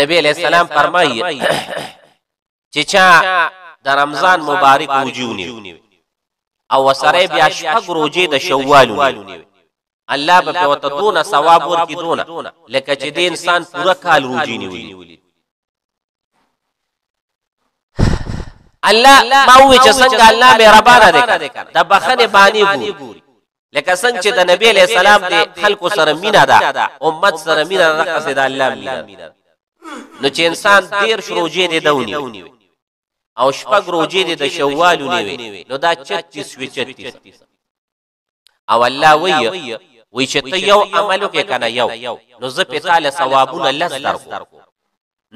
نبی علیہ السلام فرمایي چې چا د رمضان مبارک وجونی او وسره بیا شپږ روزې د شوال ونی الله به په وته دونه ثواب ورکړي دونه لکه چې د انسان پوره کال روزې نیولې الله ما وی چې څنګه الله مهربانه دی د بخنه باندې ګوري لکه څنګه چې د نبی له سلام دی خلکو سره مینا ده امت سره مینا ده قصد الله مینا نو چې انسان دیر شروجې دی دونی او شپږ روجې دی د شوال نیوي نو دا 36 وی 36 او الله وی وی چې ته یو عمل وکې کنه یو نو زه په تعالی ثوابونه لز درکو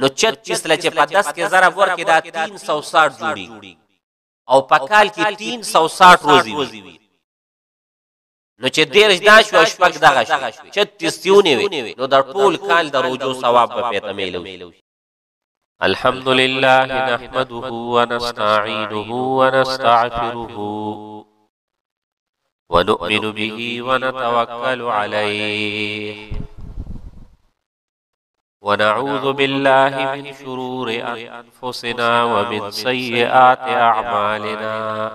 نو 36 لچ په 10 کې ضرب ورکې دا 360 جوړي او په کال کې 360 روزي وي نو چې دیر دا شو شپږ دغه شو 36 تیونه وي نو د ټول کال د روزو ثواب په پیته میلو الحمد لله نحمده ونستعينه ونستغفره ونؤمن به ونتوكل عليه ونعوذ بالله من شرور أنفسنا ومن سيئات أعمالنا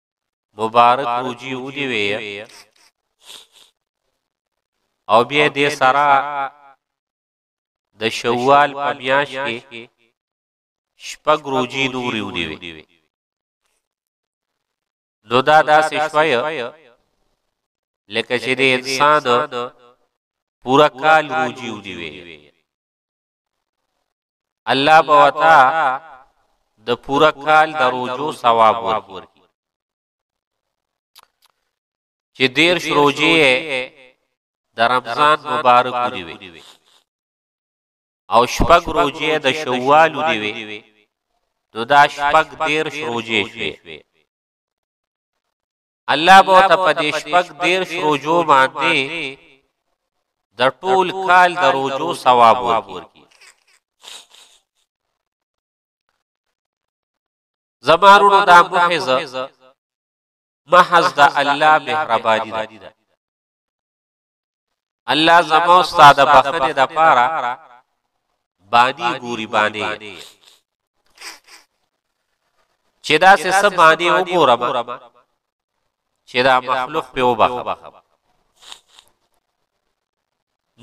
مبارک روجي ودی وی او بیا دې سره د شوال په میاشت کې شپږ روجي نورې ودی وی نو دا داسې شوی لکه چې د انسان پورا کال روجي ودی وی الله به وتا د پورا کال د روزو ثواب ورکړي چې دیر شروجه د رمضان مبارک دی وي او شپږ روزه د شوال دی وي نو دا شپږ دیر شروجه شوي الله به ته په دې شپږ دیر شروجو باندې د ټول کال د روجو ثواب ورکړي زمارونو دا محض محض د الله مهرباني ده الله زمو استاد بخنه د پاره بانی ګوري بانی چې دا سه سب باندې وګورم چې دا مخلوق په وبخم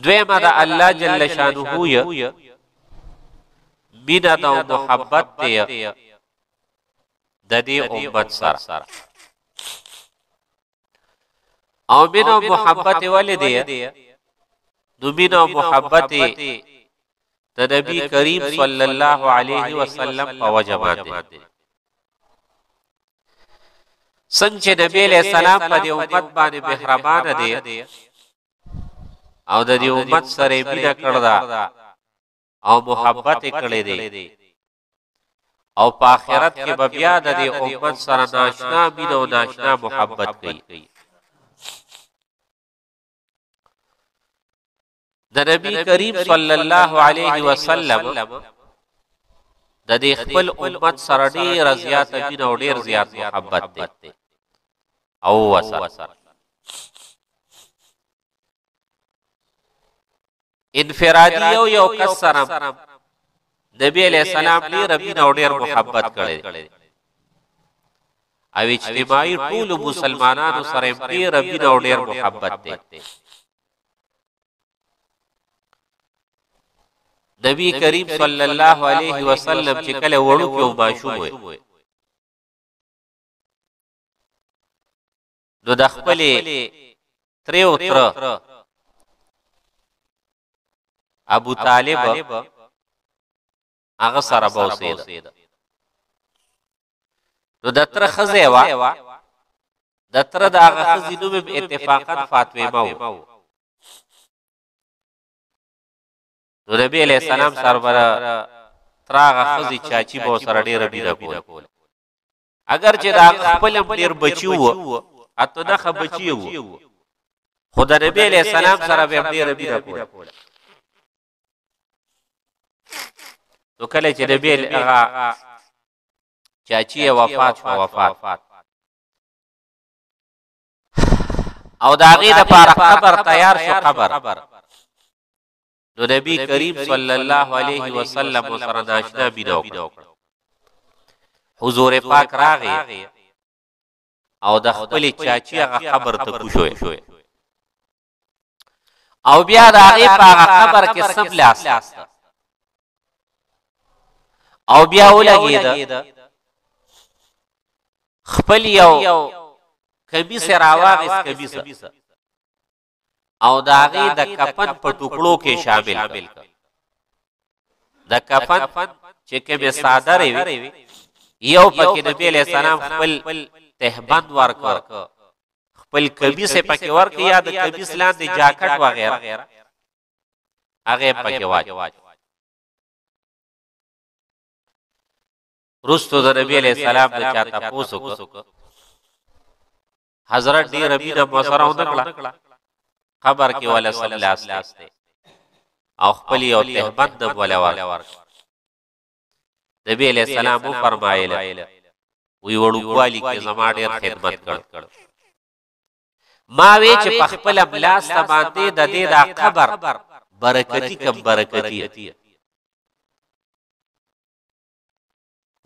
دویمه دا الله جل شانه یو مینا دا محبت دی د دې امت سره او مين او محبت ولې دی نو مين او محبت د نبی کریم صلی الله علیه وسلم په وجه باندې څنګه چې نبی علیہ السلام په دې امت باندې مهربان دی او د دې امت سره مینه کړدا او محبت کړې دی او په آخرت کې به بیا د دې امت سره ناشنا مینه او ناشنا محبت کوي د نبی کریم صلی الله علیه وسلم د دې خپل امت سره ډیر زیات مینه او ډیر زیات محبت دی او وسره انفرادی او یو کس سره نبی علیہ السلام ډیر مین او ډیر محبت کړی او اجتماعي ټول مسلمانانو سره ډیر مین او ډیر محبت دی نبی کریم صلی الله علیه وسلم چې کله وړو کې او ماشوم وي نو د خپل تریو تر ابو طالب هغه سره بوسید نو د تر خزه وا د تر د هغه خزې نوم اتفاقا فاطمه وو نو نبی علیہ السلام سره تراغه خزي چاچی به سره ډیره بیره کوله اګر چې دا خپل ډیر بچی وو اته نه خبچی وو خو د نبی علیہ السلام سره به ډیر مینه کوله نو کله چې نبی هغه چاچی وفات شو وفات او دا غي د پاره قبر تیار شو قبر نو نبی کریم صلی الله علیه وسلم سره د آشنا مینه وکړه حضور پاک راغی او د خپل چاچی هغه خبر ته کوشوي او بیا د هغه په هغه خبر کې سب لاس او بیا ولګید خپل یو کبي سراواغس کبي سره او د هغې د کفن په ټوکړو کې شامل کړ د کفن چې کومې صادرې وي یو پکې نبی علیه السلام خپل تهبند ورکړ خپل کمیس یې پکې ورکړ یا د کمیس لاندې جاکټ وغیره هغه پکې واچو رستو د نبی علیہ السلام د چاته پوسو حضرت ډیر مینه مسره ونکړه قبر کې ولا سم لاس دی او خپل یو تهمت د ولا ور نبی علیہ السلام فرمایل وی وړو کوالی کې زما ډیر خدمت کړ ما وی چې په خپل بلاس ته باندې د دې دا قبر برکتی کم برکتی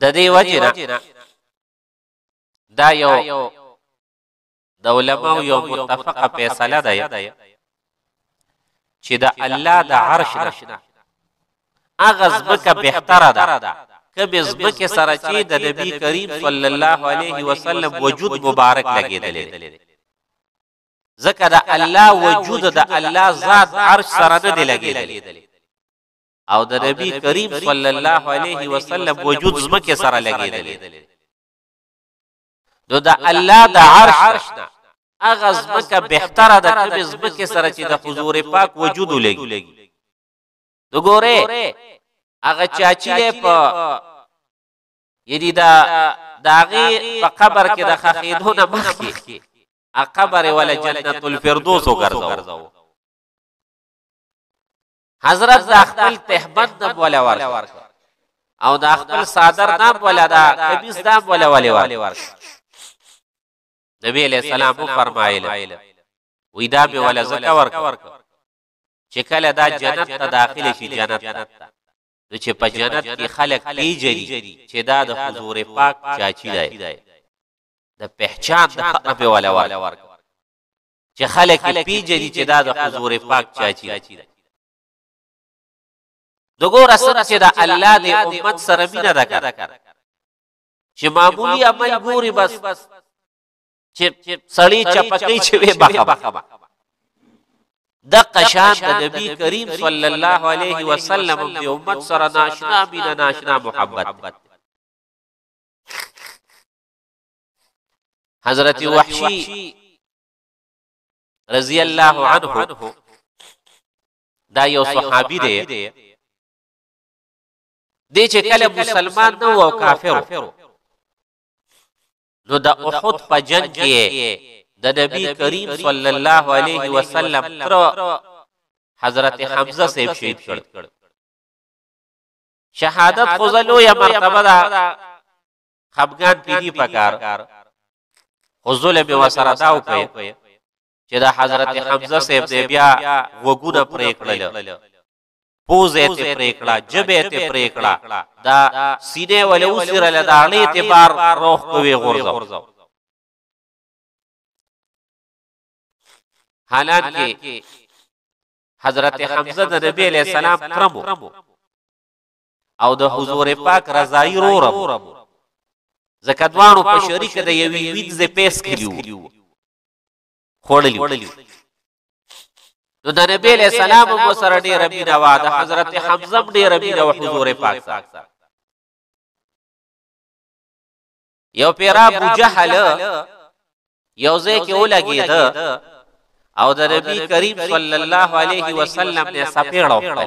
د دې وجه دا یو د علماء یو متفقه فیصله ده چې د الله د عرش نه هغه ځمکه بهتره ده کبه ځمکه سره چې د نبی کریم صلی الله علیه وسلم وجود مبارک لګیدل ځکه د الله وجود د الله ذات عرش سره نه دی لګیدل او د نبی کریم صلی الله علیه وسلم وجود ځمکه سره لګیدل نو د الله د عرش نه هغه ځمکه بهتره ده کومې ځمکې سره چې د حضور پاک وجود ولګي نو ګوره هغه چاچی دی په یعنی دا د هغې په قبر کې د ښخېدو نه مخکې قبر ولا جنت الفردوس وګرځاو حضرت دا خپل تهبند نه بوله ورکړ او دا خپل صادر نه بوله دا قمیص دا بوله ولې ورکړ نبی علیہ السلام فرمایل وی دا به ولا زکه ورکړ چې کله دا جنت ته داخل شي جنت ته نو چې په جنت کې خلک پیجری چې دا د حضور پاک چاچی دی د پہچان د خبره ولا ورکړ چې خلک پیجنې چې دا د حضور پاک چاچی دی دګور اصل چې دا الله دې امت سره مینه ده کړ چې معمولی عمل ګوري بس چې سړی چپکې چې وې بخبا د قشان د نبی کریم صلی الله علیه وسلم د امت سره ناشنا مینه ناشنا محبت حضرت وحشی رضی الله عنه دا یو صحابي دی دی چې کله مسلمان نه و کافر نو د احد په جنگ کې د نبی کریم صلی الله علیه وسلم تر حضرت حمزه سیب شهید کړ شهادت خو زلو یا مرتبه ده خپګان پی دی پکار خو ظلم به وسره دا وکړي چې د حضرت حمزه صاحب دی بیا وګونه پرې کړل پوزه ته پرې کړه جبه ته پرې کړه دا سینې ولې اوسره لداړې ته بار روح کوي غورځو حالانکه حضرت حمزه د نبی علیہ السلام کرمو او د حضور پاک رضای رورم زکه دوانو په شریک د یوی وینځه پیس کلیو خوړلیو نو د نبی له سلام مو سره ډیر مینه وا د حضرت حمزه ډیر مینه او حضور پاک سره یو پیرا ابو جهل یو ځای کې ولګید او د نبی کریم صلی الله علیه وسلم نه سپیړو کړه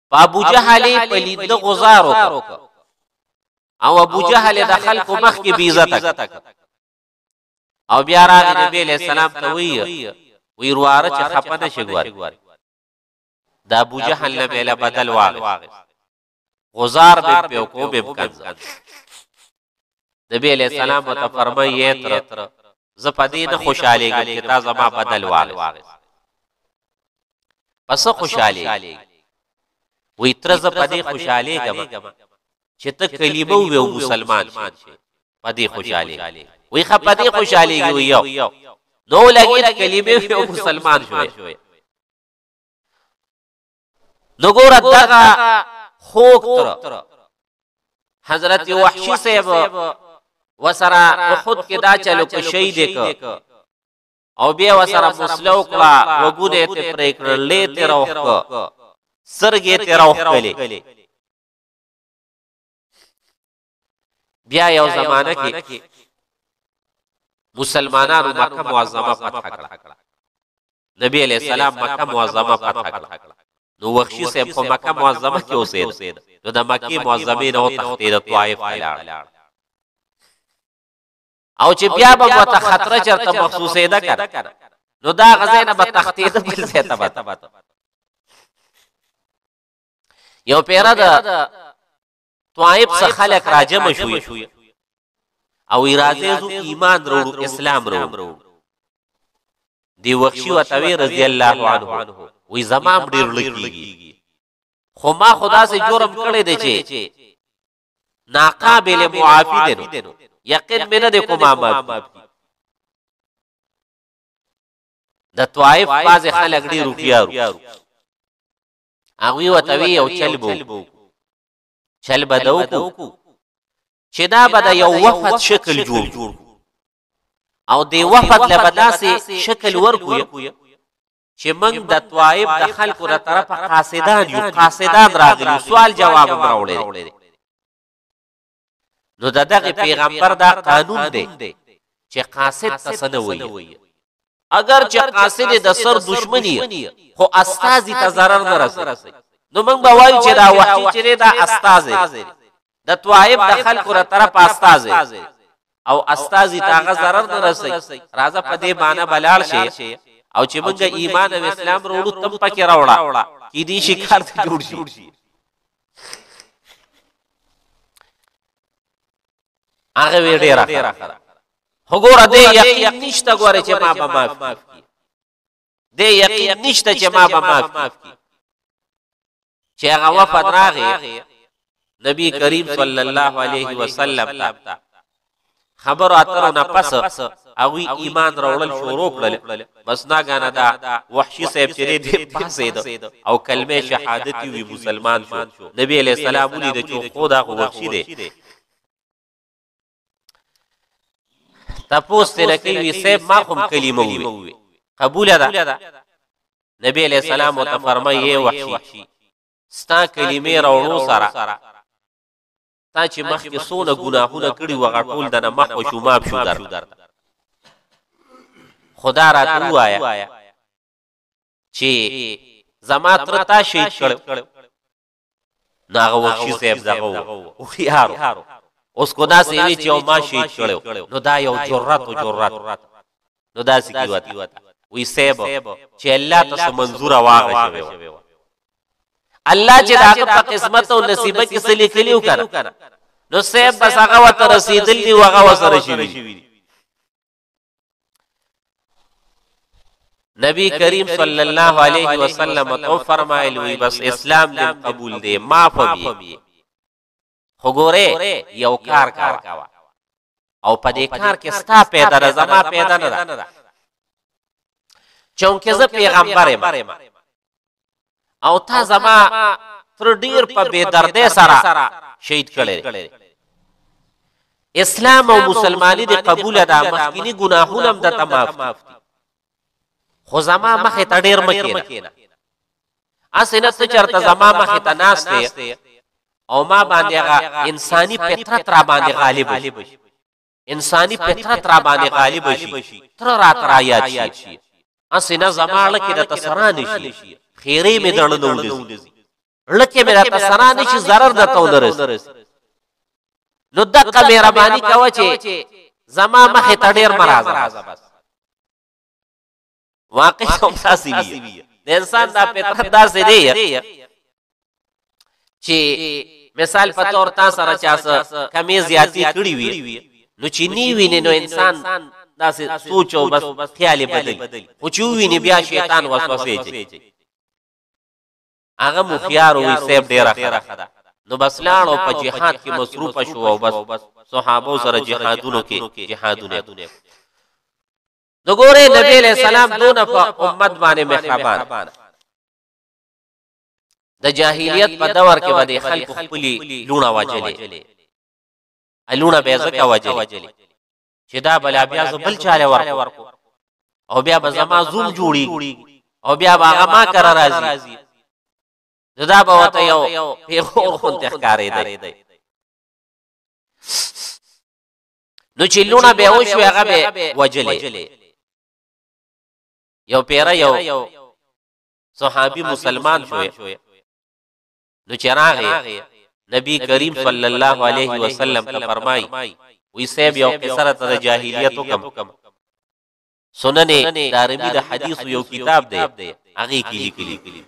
په ابو جهل په لید غزار وکړ او ابو جهل د خلکو مخ کې بی عزت او بیا راغی نبی له سلام ته وی وی رواره چې خپه نشي ګوار د ابو جهل نه بیل بدل واغ غزار به په کو به کنځ نبی علیہ السلام ته فرمایي تر زه په دې نه خوشالېږم چې تا زما بدل واغست پس خوشالېږي وی تر زه په دې خوشالېږم چې ته کلمه وې او مسلمان شې په دې خوشالېږي وی خه په دې خوشالېږي وی یو نو لګید کلمه وې او مسلمان شوې نو ګوره دغه خوک تر حضرت وحشی صاحب وسره احد کې دا چلو کې شهید ک او بیا وسره مسلو کړه وګونه ته پرې کړل لې ته روخ ک سرګې ته روخ کړي بیا یو زمانہ کې مسلمانانو مکه معظمه فتح کړه نبی علیہ السلام مکه معظمه فتح کړه نو وخشي صاحب خو مکه معظمه کې اوسېد نو د مکه معظمه نه تختید طائف لاړ او چې بیا به وته خطر چرته مخصوصې ده کړ نو دا غزې نه به تختید په ځای ته وته یو پیرا ده طائب څخه خلک راجم شوې او اراده زو ایمان وروړو اسلام وروړو دی وخشي وتوی رضی الله عنه وی زمام ډیر لګیږي خو ما خدا سے جرم کړی دی چې ناقابل معافی دی نو یقین مې نه دی کومه معافی د طائف باز خلک ډیر روپیارو هغوی ورته وی یو چل به وکړو چل به ده وکړو چې دا به د یو وفد شکل جوړ کړو او دی وفد له به داسې شکل ورکو چې موږ د طوایب د خلکو له طرفه قاصدان یو قاصدان راغلي سوال جواب هم راوړی نو د دغه پیغمبر دا قانون دی چې قاصد ته څه نه وایي اگر چې قاصد د سر دشمنی خو استازي ته ضرر نه رسي نو موږ به وایو چې دا وحشي چې دا استازي د طوائف د خلکو را طرف استازي او استازي ته هغه ضرر نه رسي راځه په دې معنی بلال شي او چې موږ ایمان او اسلام وروړو تم پکې راوړه کې دې شي کار جوړ شي هغه وی ډیر وګوره دې یقین نشته ګوره چې ما به معاف کی دې یقین نشته چې ما به معاف کی چې هغه وفد راغی نبی کریم صلی الله علیه وسلم ته خبر اترو نه پس اوی ایمان راوړل شروع کړل بس ناګانه دا وحشی صاحب چیرې دی پاسید او کلمه شهادت وی مسلمان شو نبی علیہ السلام ولید چې خدا خو وحشی دی تپوس ته لکی وی صاحب ما کوم کلمه وی قبول ده نبی علیہ السلام وتفرمایي وحشی ستا کلمه راوړو سره تا چې مخکې څونه ګناهونه کړي وو هغه ټول درنه محو شو معاف شو درته خدا راته ووایه چې زما تره تا شهید کړی نو هغه وحشي صاحب دغه و هوښیار اوس کو داسې وي چې یو ما شهید کړی نو دا یو جرأت و جرأت نو داسې کیوت وی صاحب چې الله تاسو منظوره واغه شوی الله چې داغه په قسمت او نصیب کې سلی کلیو کړه نو سیب بس هغه وت رسیدل دی وغه وسره شي نبی کریم صلی الله علیه وسلم تو فرمایل وی بس اسلام دې قبول دی معاف دی خو ګوره یو کار کاوه او په دې کار کې ستا پیدا ده زما پیدا نه ده چونکه زه پیغمبر یم او تا زما تر ډیر په بې دردې سره شهید کړی اسلام او مسلمانی دی قبول ده مخکینی ګناهونه هم د تماف خو زما مخې ته ډېر مه کېنه هسې نه ته چېرته زما مخې ته ناست او ما باندې هغه انساني فطرت را باندې غالب شي انساني فطرت را باندې غالب شي تر رات را یاد شي هسې نه زما لکه د تسران شي خیرې مې دړنه ولزي لکه مې راته سره نه شي ضرر د تو نه رسي نو دغه مهرباني کوه چې زما مخې ته ډېر مرازه بس واقع هم داسې وي د انسان دا فطرت داسې دی چې مثال په تور تا سره چا سره کمی زیاتی کړی وي نو چې نی ویني نو انسان داسې سوچ او بس خیال بدل خو چې ویني بیا شیطان وسوسه کوي هغه مخيار وي سیب ډیره خره نو بس لاړ او په جهاد کې مصروف شو او بس صحابه سره جهادونو کې جهادونه نو ګوره نبی له سلام دونه په امت باندې مهربان د جاهلیت په دور کې باندې خلکو خپلې لونه واجلې الونه به زکه واجلې چې دا بلا بیا زبل چاله ورکو او بیا به زما زوم جوړي او بیا به هغه ما کرا راځي زدا به وته یو پیغور خون تخکارې دی نو چې لونه به او شو هغه به وجلې یو پیرا یو صحابي مسلمان شوی نو چې راغی نبی کریم صلی الله علیه وسلم ته فرمای وی سیب یو قصه تر جاهلیت وکم سنن دارمی د حدیث یو کتاب دی هغه کې لیکلی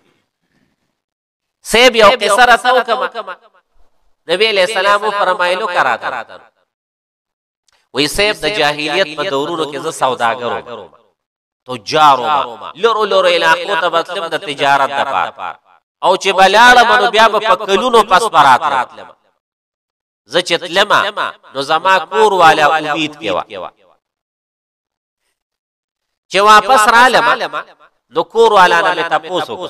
سیب یو قصه تر وکم نبی علیہ السلام فرمایلو کرا تر وی سیب د جاهلیت په دورونو کې زه سوداګرو تجارو ما لورو لورو علاقو ته بتلم د تجارت د پار او چې بلاړه منو بیا په کلونو پس پرات راتلم زه چې تلم نو زما کور والا امید کېوا چې واپس رالم نو کور والا نه تاسو کو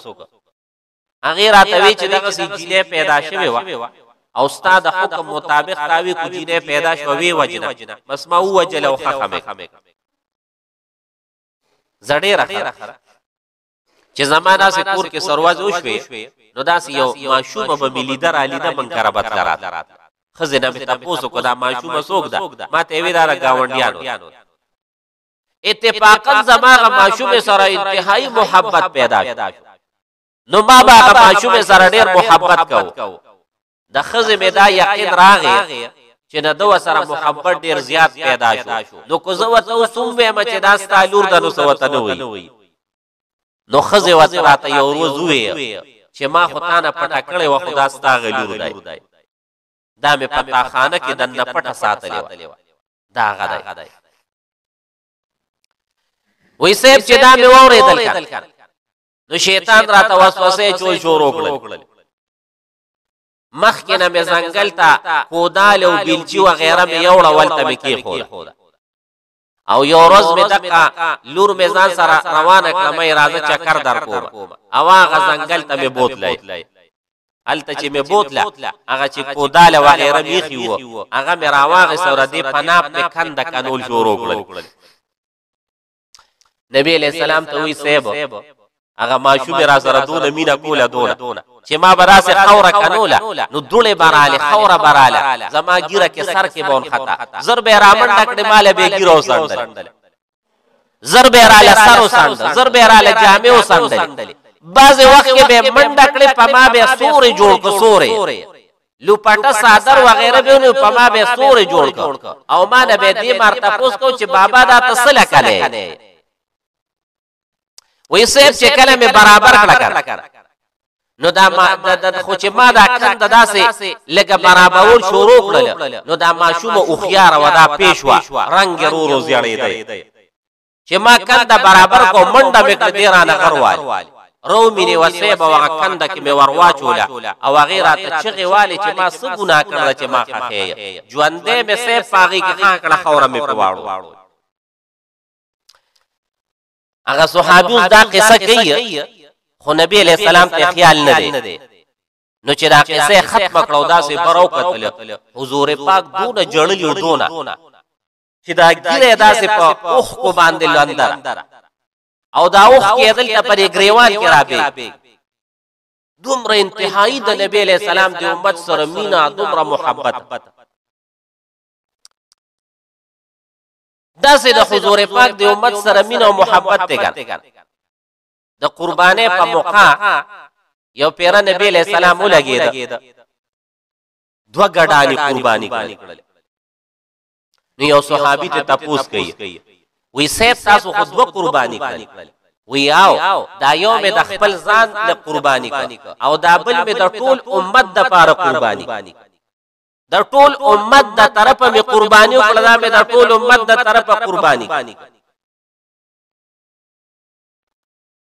هغه راته وی چې دغه سي جینې پیدا شوی و او استاد حکم مطابق تاوی کو جینې پیدا شو وی وجنه بس ما و وجل او خخمه زړې راخه چې زمانہ سي کور کې سرواز وشوي نو داس یو ماشوم به ملي در علي د من کرا بد لرات خزنه مې تاسو کو دا ماشوم سوګ دا ما ته وی دار گاونډیانو اتفاقا زما غ ماشوم سره انتهایی محبت پیدا شو نو ما با غ ماشوم سره ډیر محبت کو د خزه می دا یقین راغی چې د دوه سره محبت ډیر زیات پیدا شو نو کو زه وته اوسوم ویم چې دا ستالور د نو سوته نه وي نو خزه وته راته یو ورځ وی چې ما خو تانه پټه کړې و خدا ستا غلور دی دا مې پتا خانه کې دنه پټه ساتلې و دا هغه دی وی صاحب چې دا مې واورېدل کړ نو شیطان را ته وسوسه چول شروع کړل مخکې نه مې ځنګل ته کودال او بیلچی و غیره مې یو ډول ته مې کېښوده او یو ورځ مې دقه لور مې ځان سره روانه کړه مې راځه چکر در کوم او هغه ځنګل ته مې بوتلی هلته چې مې بوتله هغه چې کوداله وغیره مې ایښي وو هغه مې راواغېست او ردې پناپ مې کنده کنول شروع کړل نبی علیه السلام ته وایي صیب هغه ماشوم را سره دونه مینه کوله دونه چې ما براسه خوره کنوله نو دونه براله خوره براله زما ګیره کې سر کې بون خطا زر به رامن ډکړې مال به ګیره وسندل زر به را لسر وساندل زر به را لجامع وساندل بعض وخت کې به منډه کړې په ما به سورې جوړ کو سورې لوپټه صادر وغیرہ به نو په ما به سورې جوړ کو او ما نه به دې مار تاسو کو چې بابا دا تسله کړي وې صاحب چې کله مې برابر کړ نو دا ما د خو چې ما دا کند داسې لګه برابرول شروع کړل نو دا ماشوم او خيار ودا پیشوا رنگ رو رو زیړې دی چې ما کند برابر کو منډه مې کړ دی را نه غروال رو مینه وسیب او کند کې مې ورواچولا او غیر ته چغه والي چې ما څه ګناه کړل چې ما خخې ژوندې مې سه پاغي کې خان کړه خوره مې پواړو هغه صحابي دا قصه کوي خو نبی علیہ السلام ته خیال نه دی نو چې دا قصه ختم کړو دا سه برو قتل حضور پاک دون جړلی ودونه چې دا ګیره دا سه په اوخ کو باندې لندر او دا اوخ کې دلته پرې گریوان کې رابې دومره انتهایی د نبی علیہ السلام د امت سره مینا دومره محبت داسې د حضور پاک د امت سره مینه او محبت دی ګر د قربانې په موقع یو پیرا نبی علیہ السلام ولګید دو غډانی قربانی کړل نو یو صحابي ته تپوس کوي وی سیب تاسو خو دو قربانی کړل وی آو دا یو مې د خپل ځان له قربانی کړ او دا بل مې د ټول امت د پاره قربانی کړ د ټول امت د طرفه می قرباني او کړه مې د ټول امت د طرفه قرباني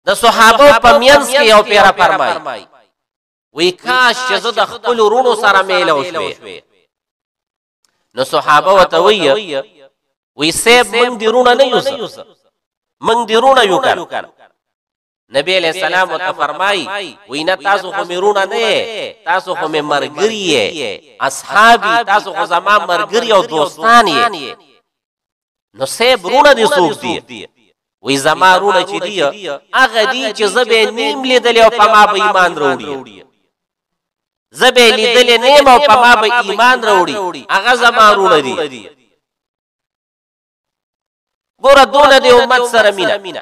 د صحابه په مینس کې یو پیرا فرمای وی کاش چې زه د خپل ورونو سره میله وشوي نو صحابه وته وی وی سیب من دی رونه نه یوس من دی رونه یو کړ نبی علیہ السلام ته فرمای وینا تاسو خو میرونه نه تاسو خو می مرګری اصحابي تاسو خو زما مرګری او دوستان یې نو سه برونه دي سوق دي وی زما رونه چې دی هغه دی چې زبې نیم لیدل او په ما به ایمان وروړي زبې لیدل نیم او په ما به ایمان وروړي هغه زما رونه دی ګوره دونه دی امت سره مینا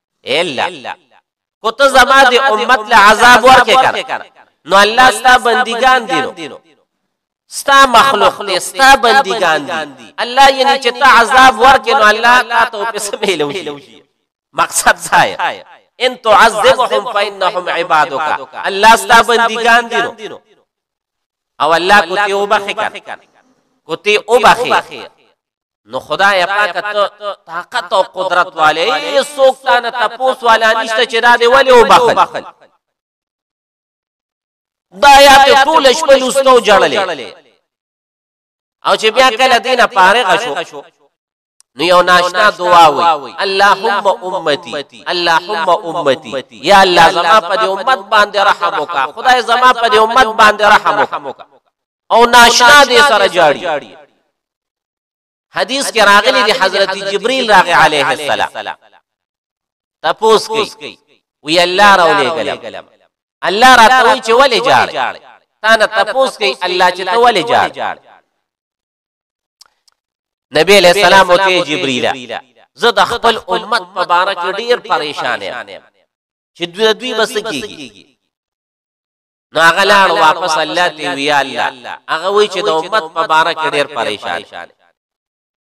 الا کو ته زما د امت له عذاب ورکې کړه نو الله ستا بندګان دي نو ستا مخلوق دي ستا بندګان دي الله یعنی چې ته عذاب ورکې نو الله تا ته په سمې لوي مقصد دا ان تعذبهم فانهم عبادك الله ستا بندګان دي نو او الله کو ته وبخې کړه کو ته وبخې نو خدای پاک ته طاقت او قدرت والے سوک تا نه تپوس والا نشته چې دا دی ولی او بخل دا یا ته ټول شپه لوستو جړلې او چې بیا کله دینه پاره شو نو یو ناشنا دعا وي اللهم امتی اللهم امتی یا الله زما په دې امت باندې رحم وکا خدای زما په دې امت باندې رحم وکا او ناشنا دی سره جاړي حدیث کې راغلي دی حضرت جبريل راغی عليه السلام تپوس کوي وی الله راولې ګلم الله راته وی چې ولې جاړي تا نه تپوس کوي الله چې ته ولې جاړي نبی علیہ السلام او ته جبرئیل زه د خپل امت په باره کې ډیر پریشان یم چې دوی دوی بس کیږي نو هغه لاړ واپس الله تی وی الله هغه وی چې د امت په باره کې ډیر پریشان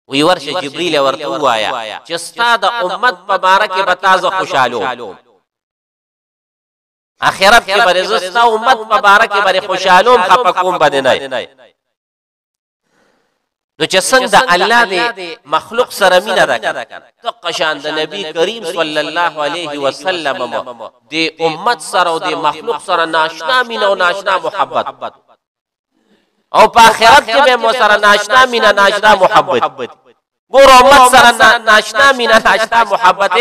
وی ورشه جبرئیل ورته وایا چې ستا د امت په باره کې به تازه خوشاله اخرت کې به زستا امت په باره کې به خوشاله خپکوم باندې نه نو چې څنګه الله دې مخلوق سره مینا ده ته قشان د نبی کریم صلی الله علیه وسلم دې امت سره او دې مخلوق سره ناشنا مینا او ناشنا محبت او په آخرت کې به مو سره ناشنا مینا ناشنا محبت ګور امت سره ناشنا مینا ناشنا محبت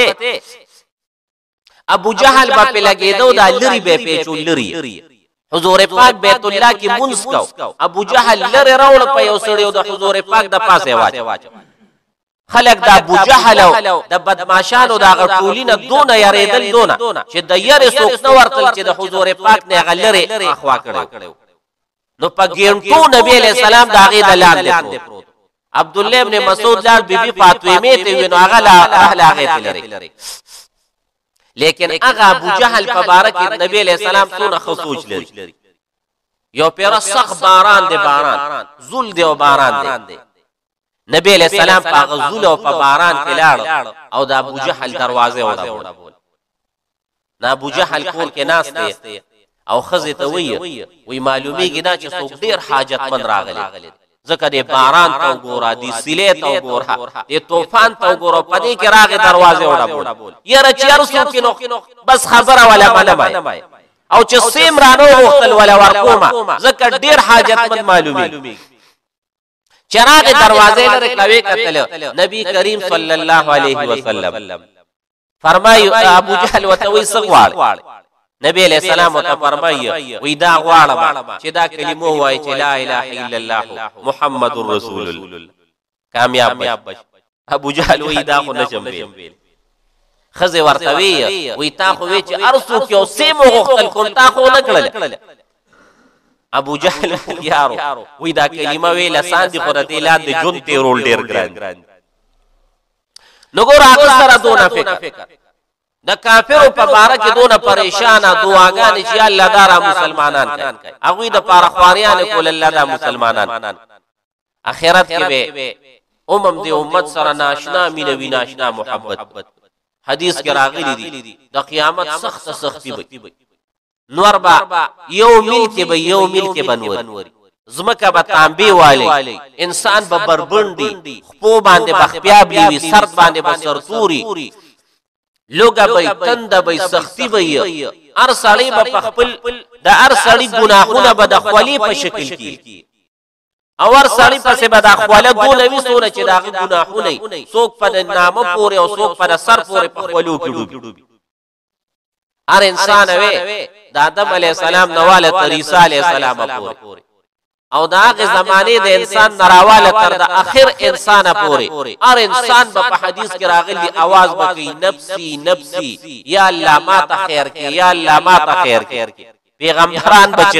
ابو جهل با په لګیدو دا لری به پیچو لری حضور پاک بیت الله کې منځ کو ابو جهل لری راول په یو سړیو د حضور پاک د پاسه واچ خلق د ابو جهل د بدمعشانو د غټولینه دون یریدل دون چې د یری سوک نه ورتل چې د حضور پاک نه غلری اخوا کړو نو په ګیرټو نبی علیہ السلام دا غي د لاندې پروت عبد الله ابن مسعود لار بیبي فاطمه ته وینو هغه لا اهل هغه لري لیکن هغه ابو جهل په بارک نبی علیہ السلام څونه خصوص لري یو پیر سخ باران دی باران زول دی او باران دی نبی علیہ السلام په غزول او په باران کې لاړ او د ابو جهل دروازه وډه د ابو جهل کور کې ناس دی او خزه ته وی وی معلومیږي نه چې څوک ډیر حاجتمن راغلی ځکه د باران ته وګوره د سیلې ته وګوره د طوفان ته وګوره په دې کې راغې دروازه وډبول یاره چې هر څوک نو بس خبره ولا منمای او چې سیم رانو وختل ولا ورکوما ځکه ډیر حاجتمن معلومي چراغ دروازې لره کوي قتل نبی کریم صلی الله علیه وسلم فرمایو ابو جهل وتوي سغواړ نبی علیہ السلام ته فرمایي وی دا غواړم چې دا کلمو وای چې لا اله الا الله محمد رسول الله کامیاب بش ابو جهل وی دا خو نشم ویل خزه ورته وی وی تا خو وی چې ارسو کې او سیمو غختل کول تا خو نه کړل ابو جهل یارو وی دا کلمه وی لسان دی پر دې لاندې جون ته رول ډیر ګران نو ګور هغه سره دونه فکر د کافرو په بار کې دونه پریشان دعاګانې چې الله دارا مسلمانان کوي هغه د پاره خواريان کول الله دا مسلمانان اخرت کې به امم دې امت سره ناشنا مینوي ناشنا محبت حدیث کې راغلي دي د قیامت سخت سختی به نور با یو مل کې به یو مل کې بنوري زمکه به تانبی والی انسان به بربندی خپو باندې بخپیا بلیوی سر باندې به سرتوري لوګه به تند به سختی به ار سړی به خپل د ار سړی ګناهونه به د خلی په شکل کې اور سړی پسې به دا خواله ګوله وي څونه چې د هغه ګناهونه وي څوک په نامه پورې او څوک په سر پورې په خولو کې ډوبي هر انسان وي د آدم علی السلام نواله تر عیسی علی السلام پورې او دا هغه زمانه د انسان نراواله تر د اخر انسان پورې هر انسان به په حدیث کې راغلی आवाज وکړي نفسي نفسي یا الله ما ته خیر کې یا الله ما ته خیر کې پیغمبران بچي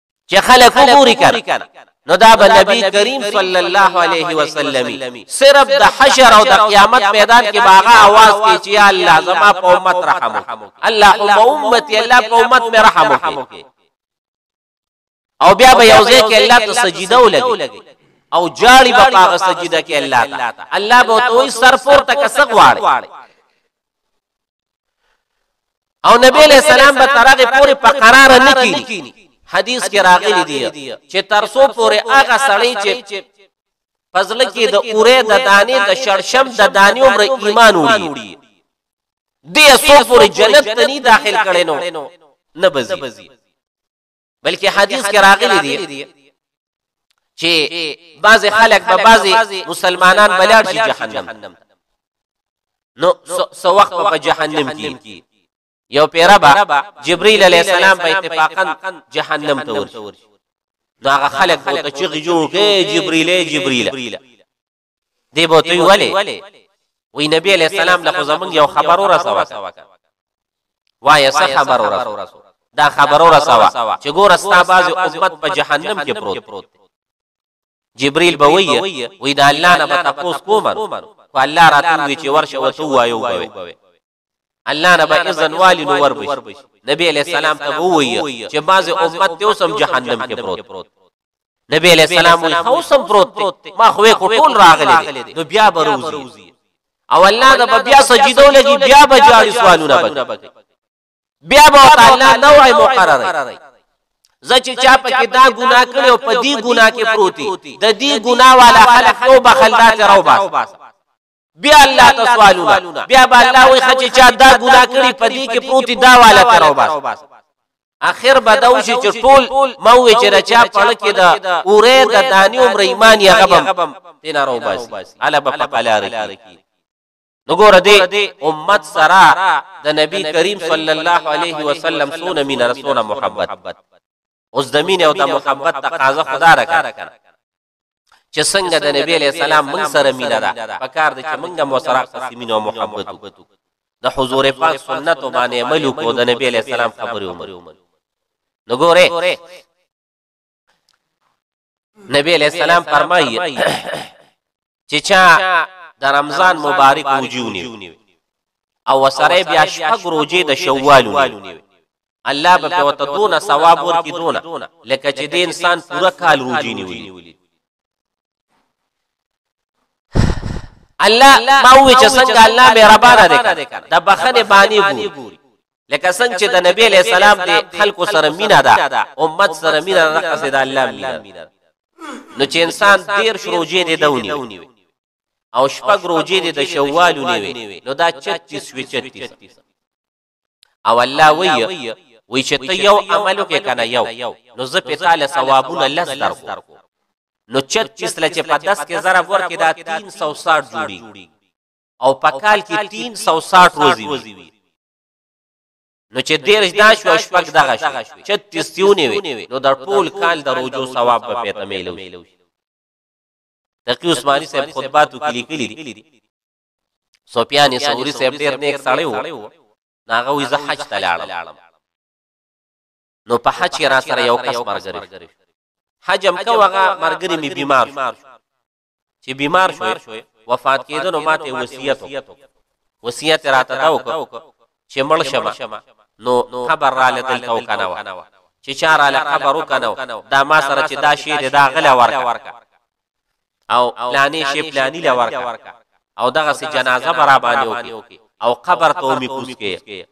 چې خلک وګوري کنه نو دا به نبی کریم صلی الله علیه وسلم صرف د حشر او د قیامت میدان کې باغه आवाज کې چې الله زما په امت رحم وکړي الله په امتي الله په امت مې رحم وکړي او بیا به یوځه کې الله ته سجده ولګي او جاړي به هغه سجده کې الله ته الله به توي سر پور تک سغواړي او نبی علیہ السلام به ترغه پوری په قرار نه کینی حدیث کې راغلی دی چې ترسو پوری هغه سړی چې فضل کې د اوره د دانې د شړشم د دانې عمر ایمان وړي دې سو پوری جنت ته نه داخل کړي نو نه بزي بلکې حدیث کې راغلي دي چې بعض خلک به بعض مسلمانان بلار شي جهنم نو سو وخت په جهنم کې یو پیربا جبرئیل علیہ السلام په اتفاقا جهنم ته ورشي نو هغه خلک ته چې غجو کې جبرئیل جبرئیل دی به توی ولی وی نبی علیہ السلام له زمونږ یو خبر ورسوه وای څه خبر ورسوه دا خبر ورسوه چې ګور استا باز امت په جهنم کې پروت جبريل به وی وی دا الله نه به تاسو کومن کو الله راته وی چې ورشه وته وایو به الله نه به اذن والی نو ور بشي نبی علیہ السلام ته وویه چې بعض امت ته اوسم جهنم کې پروت نبی علیہ السلام وی خوسم پروت ته ما خو کو ټول راغلی نو بیا بروزی او الله نه به بیا سجدو لګي بیا به جاری سوالونه بګي بیا به الله نوع مقرره زچ چا پکې دا ګناه کړو په دې ګناه کې پروتي د دې ګناه والا خلک تو بخلات راو باسه بیا الله ته سوالونه بیا به الله وی خچ چا دا ګناه کړی پدې کې پروتي دا والا تراو بس اخر بدو شي چې ټول مو چې رچا پړ کې دا اورې د دانی عمر ایمان یا غبم تینا رو بس الا په پلار کې نګور دې امت سرا د نبی کریم صلی الله علیه وسلم سونه مين رسول محبت اوس د مين او د محبت تقاضا خدا را کړ چې څنګه د نبی علیہ السلام موږ سره مینه ده پکار د چې موږ مو سره قسمینه او محبت وکړو د حضور پاک سنت باندې عمل وکړو د نبی علیہ السلام خبرې ومنو نو ګوره نبی علیہ السلام فرمایي چې چا د رمضان مبارک وجونی او وسره بیا شپږ روزې د شوال ونی الله به په ورته دونه ثواب ورکړي دونه لکه چې د انسان پوره کال روجي نیولي الله ما وی چې څنګه الله مهربان دی د بخنه باندې ګوري لکه څنګه چې د نبی علی السلام د خلکو سره مینا ده امت سره مینا ده قصې د الله مینا نو چې انسان دیر شروجې دی دونی او شپږ روجې دی د شوال نیوي نو دا 36 وی 36 او الله وی وی چې ته یو عمل وکې کنه یو نو زه په تعالی ثوابونه لس درکو نو چت مثله چې په دس کې ضرب ورکې دا 360 جوړي او په کال کې 360 روزي وي نو چې دیر دا شو شپږ دغه شو چې تیستیونی وي نو د ټول کال د روزو ثواب په پیته میلو تقی عثماني صاحب خطباتو کې لیکلي دي سفیان ثوری صاحب ډیر نیک سړی و ناغه وی زه حج ته لاړم نو په حج کې را سره یو کس مرګري حج هم کو هغه مرګري می بیمار چې بیمار شو وفات کېدو نو ماته وصیت وصیت راته دا وکړ چې مړ شم نو خبر را لدل تو کنه چې چا را لخبر وکنه دا ما سره چې دا شی دا غلا ورکا او پلانې شی پلانی له ورکا او دغه سي جنازه برا باندې وکي او قبر ته می کوس کې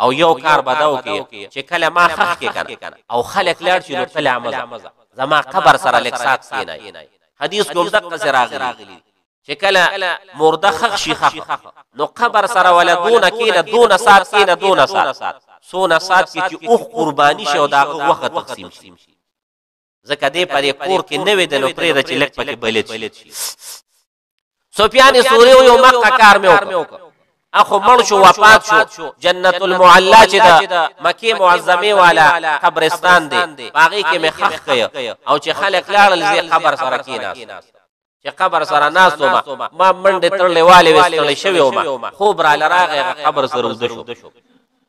او یو کار بداو کې چې کله ما خخ کې کنه او خلک لاړ شي نو تل عمزه زما قبر سره لیک سات کې نه حدیث کوم دقه سره راغلی چې کله مرده خخ شي خخ نو قبر سره ولا دون کې نه دون سات کې نه دون سات سونه سات کې چې اوخ قرباني شي او داغه وخت تقسیم شي ځکه دې په دې کور کې نه وې د نو پرې د چې لک پکې بلد شي سفیان سوری یو مکه کار مې وکړ اخو مړ شو وفات شو جنت المعلا چې دا مکه معظمه والا قبرستان دی باغی کې مې خخ کړ او چې خلک لاړل زی قبر سره کیناس چې قبر سره ناستو ما ما منډه تر لیواله وستل شوی ما خوب را لراغه قبر سره ود شو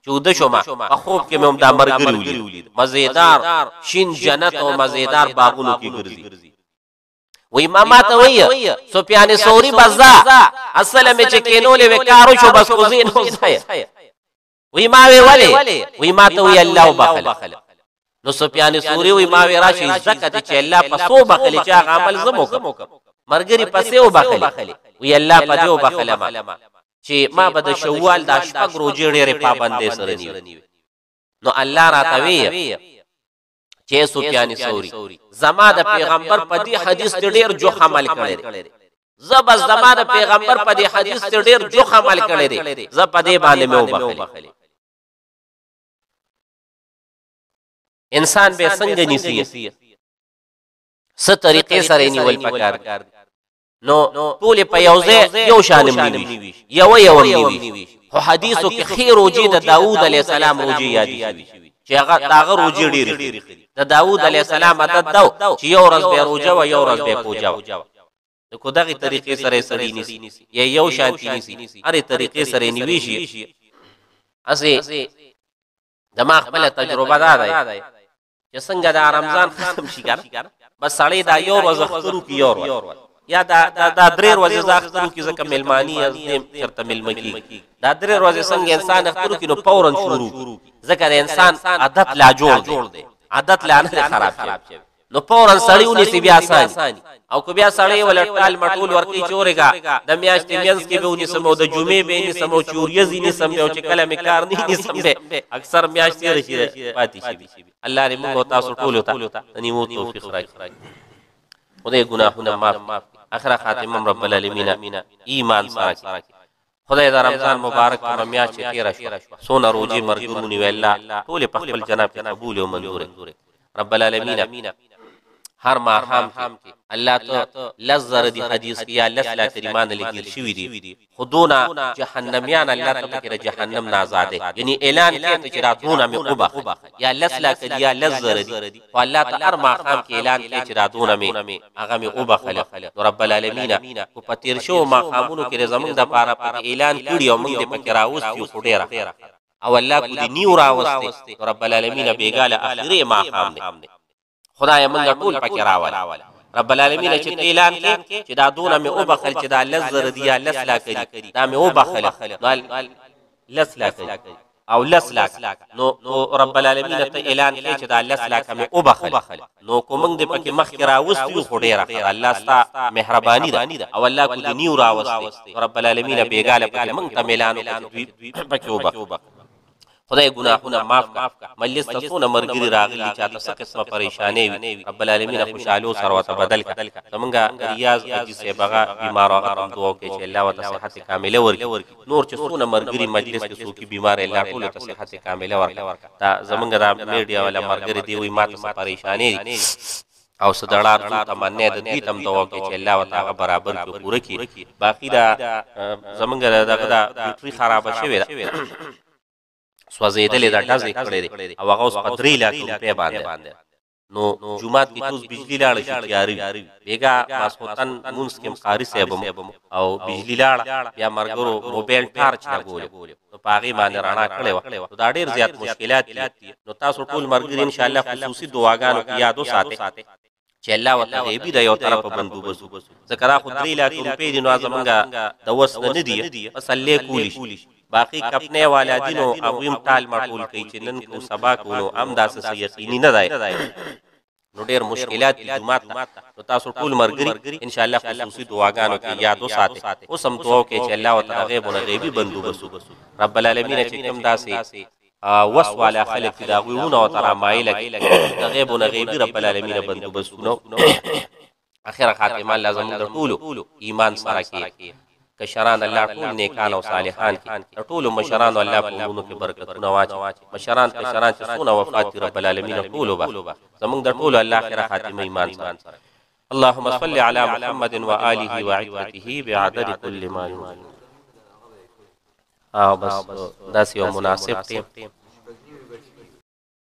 چې ود شو ما په خوب کې مې هم دا مرګري ولید مزیدار شین جنت او مزیدار باغونو کې ګرځي وی ما ما ته وی سفیان ثوری بزا اصل می چې کینولې وکارو شو بس کوزین هو ځای وی ما وی ولی وی ما ته وی الله وبخل نو سفیان سوری وی ما وی راشي زکه د چې الله پسو بخل چې هغه عمل زمو کوم مرګری پسې وبخل وی الله پدې وبخل ما چې ما به د شوال د شپږ روزې ډېرې پابندې سره نیو نو الله راته وی چې سفیان ثوری زما د پیغمبر په دې حدیث ته ډیر جو حمل کړی زب زما د پیغمبر په دې حدیث ته ډیر جو حمل کړی دی ز په دې باندې مې وبخلی انسان به څنګه نیسی ست طریقې سره نیول پکار دی نو ټول په یو ځای یو شان نیوي یو یو نیوي خو حدیثو کې خیر روجي د داوود علی السلام روجي یاد شوی چې هغه داغه روجي ډیر د داوود علی السلام عادت دا چې یو ورځ به روجه و یو ورځ به پوجا و د کو دغه طریقې سره سړی نیسی یا یو شانتی نیسی هرې طریقې سره نیوي شي اسی دماغ خپل تجربه دا ده چې څنګه دا رمضان ختم شي کنه بس سړی دا یو ورځ اخترو کې یو ورځ یا دا دا, دا درې ورځې ز اخترو کې ځکه ملمانی از دې چرته ملمکی دا درې ورځې څنګه انسان اخترو کې نو فورا شروع ځکه د انسان عادت لا جوړ دی عادت لا نه خراب شي نو فورا سړی ونی سی بیا سانی او کو بیا سړی ول ټال مټول ورکی چورګا د میاشتې مینس کې به ونی سمو د جمعې به نی سمو چوریز نی سم به او چې کله میکار نه نی سم به اکثر میاشتې رشي پاتې شي الله دې موږ تاسو ټول ته نی وو توفیق راکړي خدای ګناهونه معاف اخره خاتمه رب العالمین ایمان سره خدای دا رمضان مبارک کومه میاشت چې تیره شوه څونه روژې مرګرونې وې الله ټولې په خپل جناب کې قبولې او منظورې رب العالمین هر ماښام کې الله ته لس زره دي حدیث کې یا لس لا کریمان لګیر شوي دي خو دونه جهنمیان الله ته پکې د جهنم نه آزادې یعنی اعلان کوي چې راتونه مې وبخ یا لس لا کړي یا لس زره دي خو الله ته هر ماښام کې اعلان کړي چې دا دونه مې هغه مې وبخښله نو رب العالمین که په تیر شوو ماښامونو کې دې زمونږ دپاره پکې اعلان کړي او مونږ دې پکې راوستي خو ډیره ښه او الله که دې نیو راوستي نو رب العالمین بیګا له اخرې ماښام دی خدایه مونږ ټول پکې راوله رب العالمین چې ته اعلان کې چې دا دونه مې وبخل چې دا لس زره دي یا لس لاکه دي دا مې وبخل نو لس لاکه او لس لاکه نو کو رب العالمین ته اعلان کړي چې دا لس لاکه مې وبخل نو کو موږ دې پکې مخ کې راوستي یو خو ډیره خیر الله ستا مهرباني ده او الله کو دې نیو راوستي رب العالمین بیګاله پکې موږ ته ميلان وکړي پکې وبخل خدای ګناهونه معاف کړه مجلس ته څونه مرګري راغلي چې تاسو څه قسمه پریشانې وي رب العالمین خوشاله سره وته بدل کړه زمونږ ریاض اجي سیبغه بیمار هغه هم دوه کې چې الله وتعالى صحت کامله ورکړي نور چې څونه مرګري مجلس کې څوک بیمار الا ټول ته صحت کامله ورکړه دا زمونږ دا میډیا ولا مرګري دی وي ماته څه پریشانې دي او صدړار ټول تمنې د دوی تم دوا کې چې الله وتعالى برابر کې پوره کړي باقی دا زمونږ دغه دا بیټری خراب شوی سوځیدلې دا ډزې کړې او هغه اوس په درې لاکه روپۍ باندې نو جمعات کې جوز بجلی لاړ شي تیاری بیګا ماسوتن مونږ کې قاری صاحب او بجلی لاړ بیا مرګرو موبایل ټارچ لګول نو پاغي باندې رانا کړي و دا ډیر زیات مشکلات دي نو تاسو ټول مرګري ان شاء الله خصوصي دعاګانو کې یادو ساتي چې الله وته غیبی د یو طرف بندوبس ذکر خو درې لا ټول پیډ نو زمونږه د وس نه دی بس الله کولی باقی کپنی والا دی نو هغوی هم ټال مټول کوي چې نن کو سبا کو نو هم دا څه یقیني نه دی نو ډیر مشکلات دي جمعات ته نو تاسو ټول مرګري ان شاء الله خصوصي دعاګانو کې یاد وساتئ او سم دعا وکړئ چې الله وتعالى غیب او غیبي بندوبست رب العالمین چې کوم داسې وس والا خلک چې دا غوونه او ترا مایل کې غیب او غیبي رب العالمین بندوبست نو اخر خاتمه الله زموږ د ټولو ایمان سره کې کشران الله ټول نیکان او صالحان کې د ټولو مشران الله په مونږ کې برکتونه واچي مشران کشران چې څونه وفات دي رب العالمین ټولو به زموږ د ټولو الله اخر خاتمه ایمان سره اللهم صل على محمد وآله وعترته بعدد كل ما يمكن او بس داسې یو مناسب ټیم